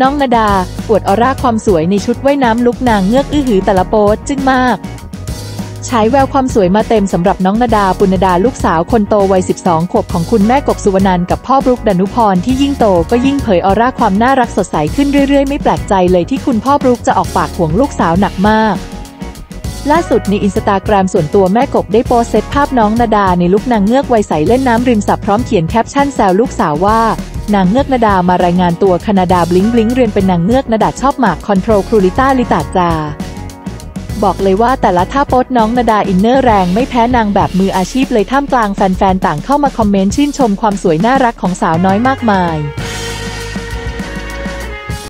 น้องณดา อวดออร่าความสวยในชุดว่ายน้ำลุคนางเงือกอื้อหือแต่ละ pose จึ้งมากฉายแววความสวยมาเต็มสำหรับน้องณดาปุณดาลูกสาวคนโตวัย 12 ขวบของคุณแม่กบสุวรรณกับพ่อบรู๊คดนุพรที่ยิ่งโตก็ยิ่งเผยออร่าความน่ารักสดใสขึ้นเรื่อยๆ ไม่แปลกใจเลยที่คุณพ่อบรู๊คจะออกปากห่วงลูกสาวหนักมากล่าสุดในอินสตาแกรมส่วนตัวแม่กบได้โพสต์เซตภาพน้องณดาในลุคนางเงือกวัยใสเล่นน้ำริมสระพร้อมเขียนแคปชั่นแซวลูกสาวว่า นางเงือกณดามารายงานตัวค่ะณดา bling bling เรียนเป็นนางเงือกนาดาชอบหมากคอนโทรลครูลิต้าลิตาจา บอกเลยว่าแต่ละท่า pose น้องณดา inner แรงไม่แพ้นางแบบมืออาชีพเลยท่ามกลางแฟนๆต่างเข้ามาคอมเมนต์ชื่นชมความสวยน่ารักของสาวน้อยมากมาย